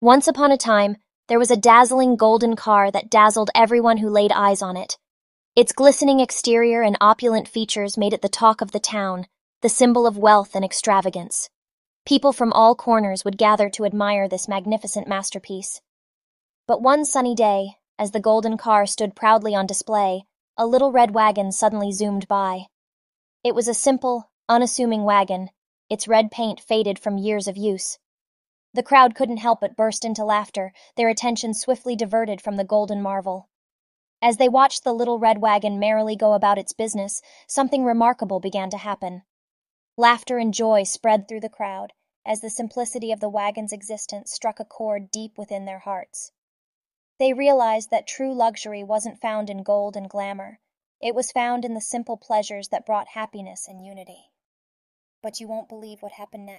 Once upon a time, there was a dazzling golden car that dazzled everyone who laid eyes on it. Its glistening exterior and opulent features made it the talk of the town, the symbol of wealth and extravagance. People from all corners would gather to admire this magnificent masterpiece. But one sunny day, as the golden car stood proudly on display, a little red wagon suddenly zoomed by. It was a simple, unassuming wagon, its red paint faded from years of use. The crowd couldn't help but burst into laughter, their attention swiftly diverted from the golden marvel. As they watched the little red wagon merrily go about its business, something remarkable began to happen. Laughter and joy spread through the crowd as the simplicity of the wagon's existence struck a chord deep within their hearts. They realized that true luxury wasn't found in gold and glamour, it was found in the simple pleasures that brought happiness and unity. But you won't believe what happened next.